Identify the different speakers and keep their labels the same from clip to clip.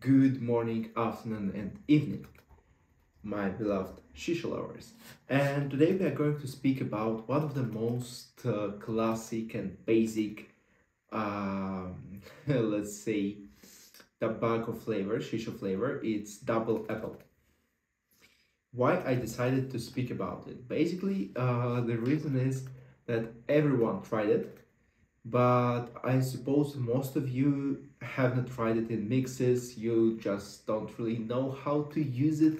Speaker 1: Good morning, afternoon, and evening, my beloved shisha lovers. And today we are going to speak about one of the most uh, classic and basic, um, let's say, tobacco flavor, shisha flavor. It's double apple. Why I decided to speak about it? Basically, uh, the reason is that everyone tried it but I suppose most of you have not tried it in mixes, you just don't really know how to use it,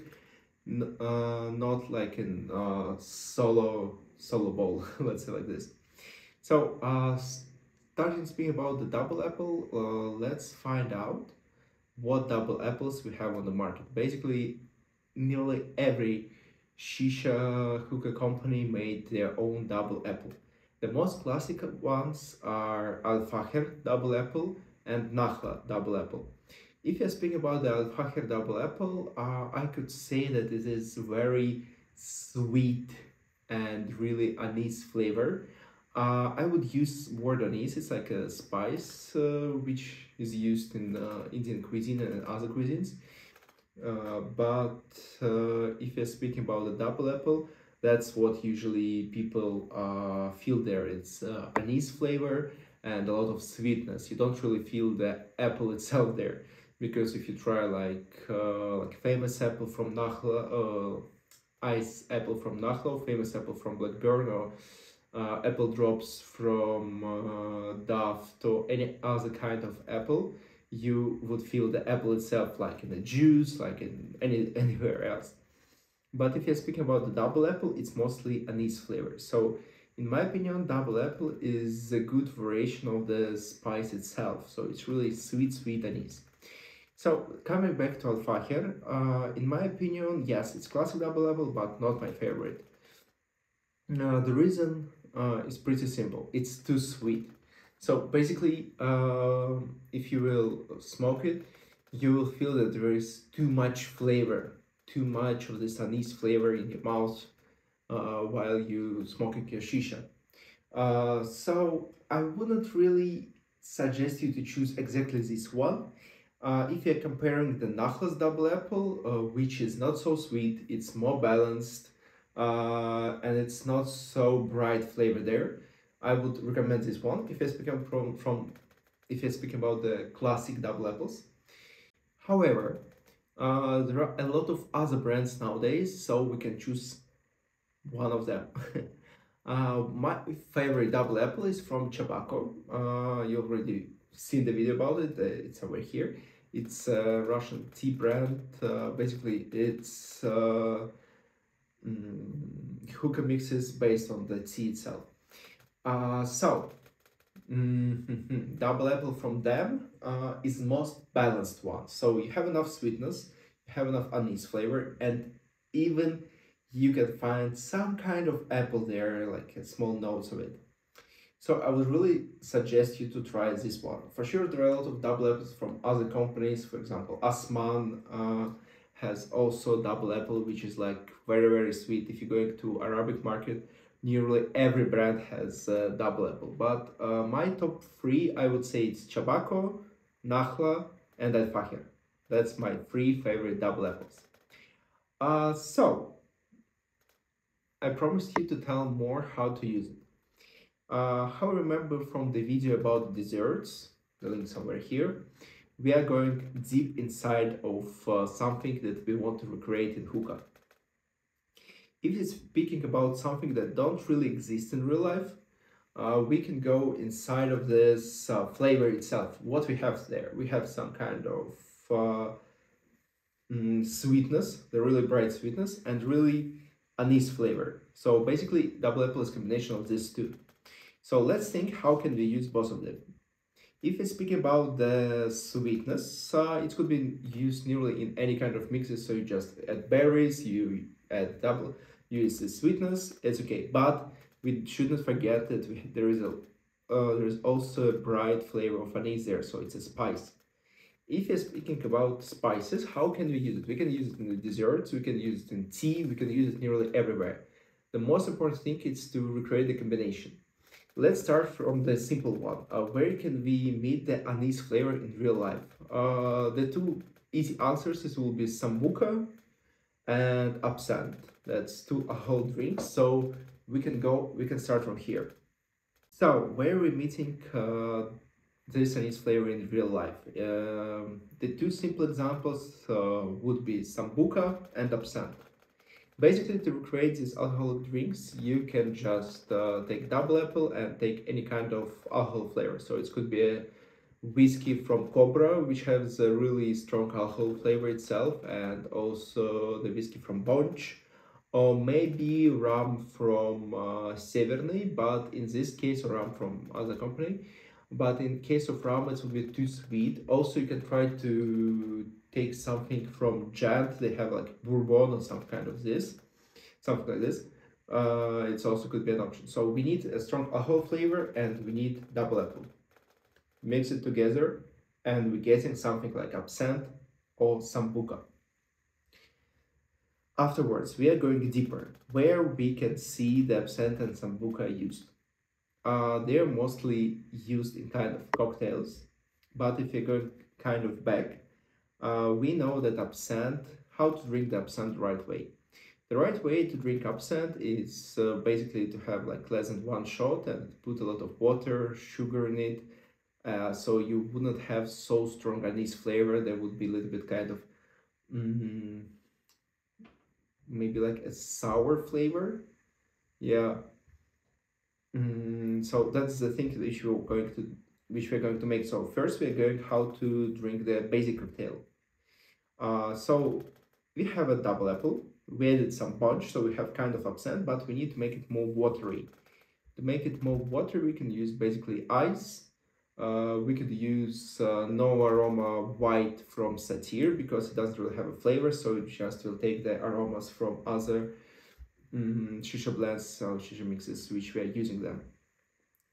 Speaker 1: uh, not like in uh, solo, solo bowl, let's say like this. So, uh, starting speaking about the double apple, uh, let's find out what double apples we have on the market. Basically, nearly every shisha hookah company made their own double apple. The most classic ones are Al-Fakher double apple and Nakhla double apple. If you're speaking about the Al-Fakher double apple, uh, I could say that it is very sweet and really anise flavor. Uh, I would use word anise, it's like a spice uh, which is used in uh, Indian cuisine and other cuisines. Uh, but uh, if you're speaking about the double apple, that's what usually people uh, feel there. It's uh, anise flavor and a lot of sweetness. You don't really feel the apple itself there because if you try like uh, like famous apple from Nakhla, uh, ice apple from Nakhla, famous apple from Blackburn, or uh, apple drops from uh, Daft or any other kind of apple, you would feel the apple itself like in the juice, like in any anywhere else. But if you're speaking about the double apple, it's mostly anise flavor. So in my opinion, double apple is a good variation of the spice itself. So it's really sweet, sweet anise. So coming back to Al-Fakher, uh, in my opinion, yes, it's classic double apple, but not my favorite. Now, the reason uh, is pretty simple. It's too sweet. So basically, uh, if you will smoke it, you will feel that there is too much flavor too much of this anise flavor in your mouth uh, while you smoking your shisha. Uh, so I wouldn't really suggest you to choose exactly this one. Uh, if you're comparing the Nakhlas double apple, uh, which is not so sweet, it's more balanced, uh, and it's not so bright flavor there, I would recommend this one. If you're speaking from, from if you're speaking about the classic double apples. However, uh, there are a lot of other brands nowadays, so we can choose one of them. uh, my favorite double apple is from Chabacco. Uh, you already seen the video about it, uh, it's over here. It's a Russian tea brand. Uh, basically, it's mm, hookah mixes based on the tea itself. so, Mm -hmm. Double apple from them uh, is most balanced one. So you have enough sweetness, you have enough anise flavor, and even you can find some kind of apple there, like small notes of it. So I would really suggest you to try this one. For sure, there are a lot of double apples from other companies. For example, Asman uh, has also double apple, which is like very, very sweet. If you're going to Arabic market, nearly every brand has uh, double apple. But uh, my top three, I would say it's Chabacco, Nakhla, and Al. That's my three favorite double apples. Uh, so, I promised you to tell more how to use it. Uh, how remember from the video about desserts, the link somewhere here, we are going deep inside of uh, something that we want to recreate in hookah if you're speaking about something that don't really exist in real life, uh, we can go inside of this uh, flavor itself. What we have there, we have some kind of uh, mm, sweetness, the really bright sweetness, and really anise flavor. So basically, double apple is combination of these two. So let's think how can we use both of them. If we speak about the sweetness, uh, it could be used nearly in any kind of mixes. So you just add berries, you add double, use the sweetness, it's okay. But we shouldn't forget that we, there is a uh, there is also a bright flavor of anise there, so it's a spice. If you're speaking about spices, how can we use it? We can use it in the desserts, we can use it in tea, we can use it nearly everywhere. The most important thing is to recreate the combination. Let's start from the simple one. Uh, where can we meet the anise flavor in real life? Uh, the two easy answers will be sambuca and absinthe. That's two whole drinks. So we can go, we can start from here. So where are we meeting uh, this anise flavor in real life? Um, the two simple examples uh, would be sambuca and absinthe. Basically, to create these alcoholic drinks, you can just uh, take double apple and take any kind of alcohol flavor. So it could be a whiskey from Cobra, which has a really strong alcohol flavor itself, and also the whiskey from Bunch, or maybe rum from uh, Severny, but in this case, rum from other company. But in case of rum, it will be too sweet. Also, you can try to take something from Gent. They have like bourbon or some kind of this, something like this. Uh, it's also could be an option. So we need a strong alcohol flavor and we need double apple. Mix it together and we're getting something like absinthe or sambuca. Afterwards, we are going deeper, where we can see the absinthe and sambuca used. Uh, they are mostly used in kind of cocktails, but if you go kind of back, uh, we know that absinthe, how to drink the absinthe the right way. The right way to drink absinthe is uh, basically to have like less than one shot and put a lot of water, sugar in it, uh, so you wouldn't have so strong anise flavor. There would be a little bit kind of mm, maybe like a sour flavor. Yeah. Mm, so that's the thing which we're going to which we're going to make. So first we're going how to drink the basic cocktail. Uh, so we have a double apple. We added some punch, so we have kind of absinthe, but we need to make it more watery. To make it more watery, we can use basically ice. Uh, we could use uh, no aroma white from Satyr because it doesn't really have a flavor, so it just will take the aromas from other mm, shisha blends or shisha mixes which we are using them,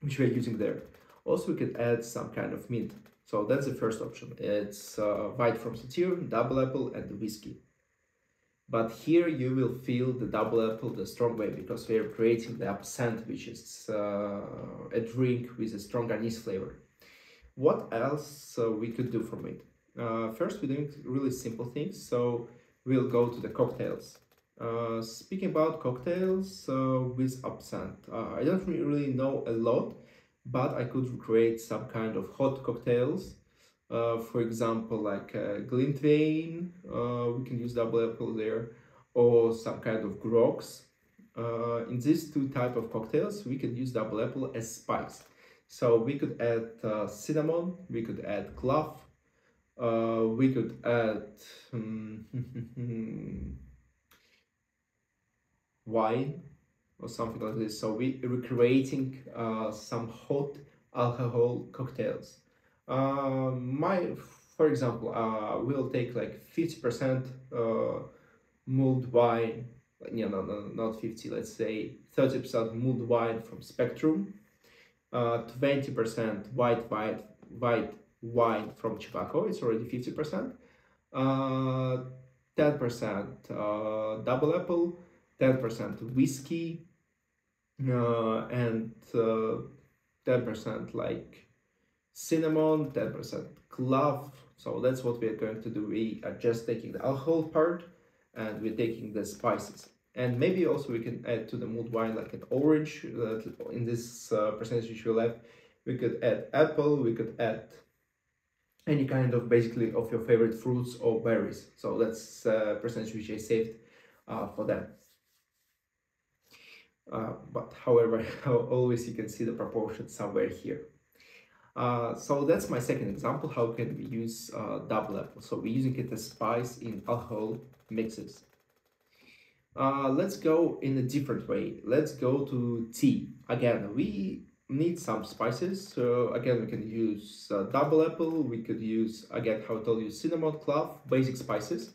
Speaker 1: which we are using there. Also, we could add some kind of mint. So that's the first option. It's uh, white from Satyr double apple and whiskey. But here you will feel the double apple the strong way because we are creating the absinthe, which is uh, a drink with a strong anise flavor. What else uh, we could do from it? Uh, first, we're doing really simple things. So we'll go to the cocktails. Uh, speaking about cocktails uh, with absinthe, uh, I don't really know a lot but I could create some kind of hot cocktails. Uh, for example, like uh, we can use double apple there, or some kind of grogs. In these two type of cocktails, we can use double apple as spice. So we could add uh, cinnamon, we could add clove, uh, we could add um, wine, or something like this. So we, we're creating uh, some hot alcohol cocktails. Uh, my, for example, uh, we'll take like 50% uh, mulled wine, no, no, no, not 50, let's say 30% mulled wine from Spectrum, 20% uh, white, white, white wine from Chivaco, it's already 50%, 10% uh, double apple, 10% whiskey, uh, and 10% uh, like cinnamon, 10% clove. So that's what we are going to do. We are just taking the alcohol part and we're taking the spices. And maybe also we can add to the mulled wine like an orange uh, in this uh, percentage which we left. We could add apple, we could add any kind of basically of your favorite fruits or berries. So that's uh, percentage which I saved uh, for that. Uh, but however, always you can see the proportion somewhere here. Uh, so that's my second example, how can we use uh, double apple. So we're using it as spice in alcohol mixes. Uh, let's go in a different way. Let's go to tea. Again, we need some spices. So again, we can use uh, double apple. We could use, again, how I told you, cinnamon, clove, basic spices.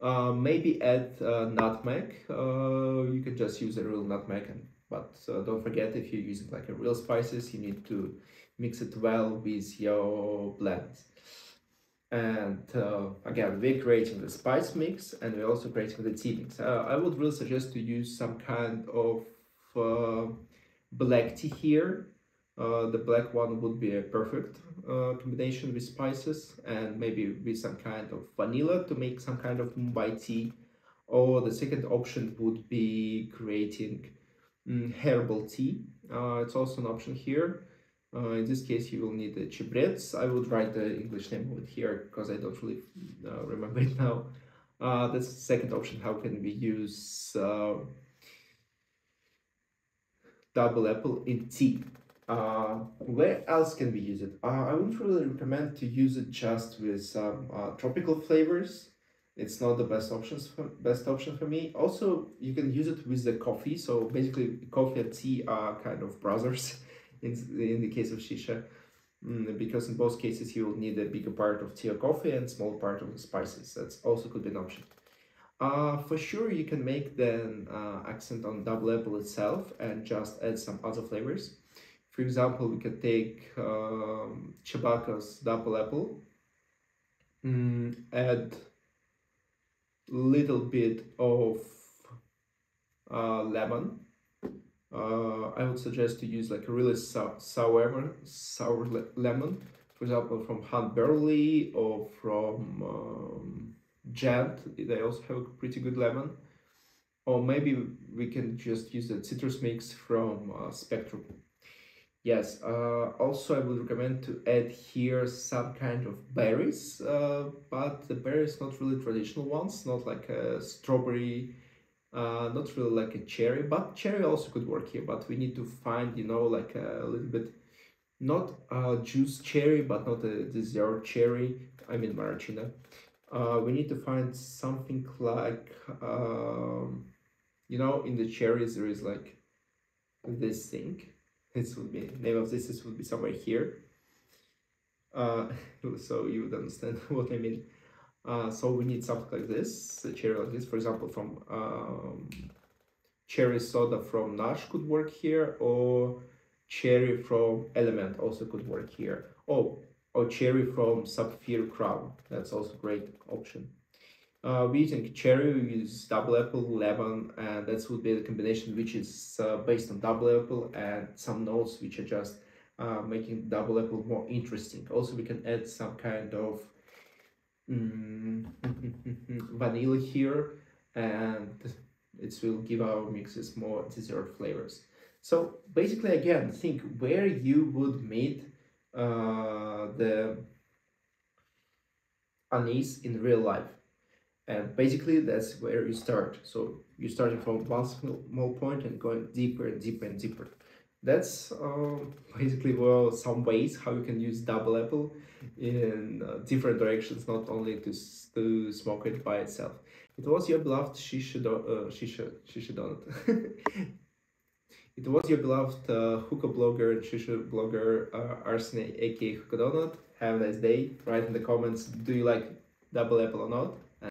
Speaker 1: Uh, maybe add uh, nutmeg. Uh, you can just use a real nutmeg, and, but uh, don't forget if you're using like a real spices, you need to mix it well with your blends. And uh, again, we're creating the spice mix and we're also creating the tea mix. I would really suggest to use some kind of black tea here. Uh, the black one would be a perfect uh, combination with spices and maybe with some kind of vanilla to make some kind of Mumbai tea. Or the second option would be creating mm, herbal tea. Uh, it's also an option here. Uh, in this case, you will need the chibrets. I would write the English name of it here because I don't really uh, remember it now. Uh, the second option. How can we use uh, double apple in tea? Uh, where else can we use it? Uh, I wouldn't really recommend to use it just with uh, tropical flavors. It's not the best options for, best option for me. Also, you can use it with the coffee. So basically, coffee and tea are kind of brothers. in, the case of shisha mm, because in both cases you will need a bigger part of tea or coffee and small part of the spices. That's also could be an option. Uh, for sure you can make the uh, accent on double apple itself and just add some other flavors. For example we could take um, double apple mm, add little bit of uh, lemon uh, I would suggest to use like a really sour, sour, sour le lemon, for example, from Hunt Burley or from um, Gent. They also have a pretty good lemon. Or maybe we can just use the citrus mix from uh, Spectrum. Yes, uh, also I would recommend to add here some kind of berries, uh, but the berries not really traditional ones, not like a strawberry uh, not really like a cherry but cherry also could work here but we need to find you know like a little bit not a juice cherry but not a dessert cherry i mean maraschino. Uh, we need to find something like um, you know in the cherries there is like this thing. This would be name of this this would be somewhere here. Uh, so you would understand what i mean uh, so we need something like this, a cherry like this, for example, from um, cherry soda from Nash could work here, or cherry from Element also could work here. Oh, or cherry from Sapphire Crown, that's also a great option. Uh, we're using cherry, we use double apple, lemon, and that would be the combination which is uh, based on double apple and some notes which are just uh, making double apple more interesting. Also, we can add some kind of mm, vanilla here and it will give our mixes more dessert flavors. So basically again, think where you would meet uh, the anise in real life. And basically that's where you start. So you're starting from one small point and going deeper and deeper and deeper. That's um, basically well some ways how you can use double apple in uh, different directions, not only to, to smoke it by itself. It was your beloved Shisha, uh, Shisha, Shisha Donut. it was your beloved uh, hookah blogger and Shisha blogger uh, Arsene aka Hookah Donut. Have a nice day. Write in the comments, do you like double apple or not?